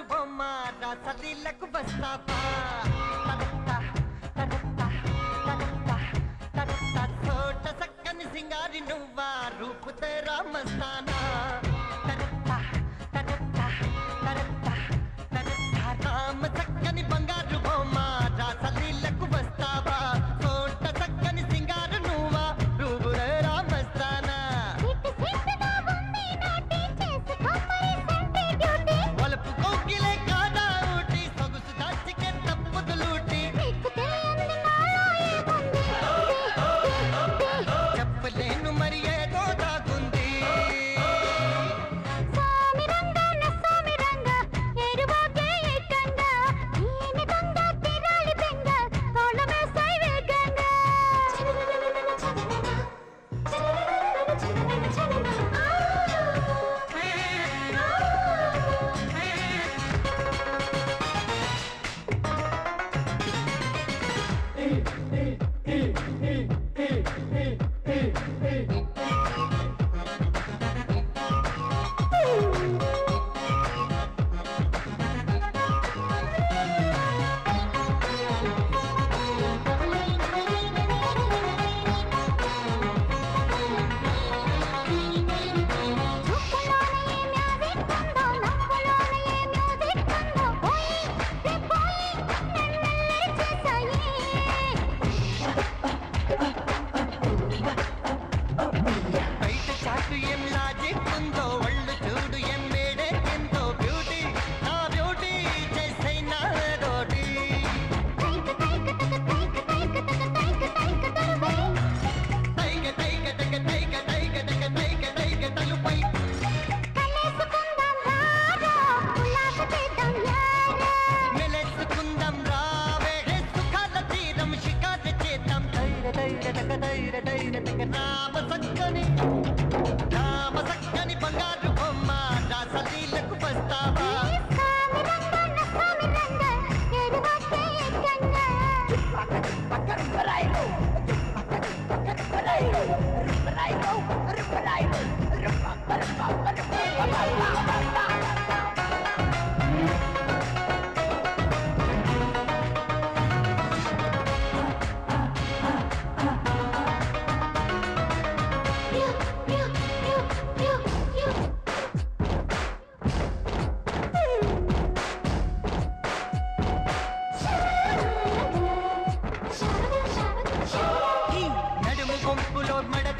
బంగారు బొమ్మ రసలీలకు బస్తాబా తరత్త తరత్త తరత్త తరత్త తోట సక్కని సింగారి నువ్వా? రూపు తెరా మస్తానా Hey! பார்த்தாவா பக்கம் பக்கம் பக்கம் மடக்குலோர் மடக்கு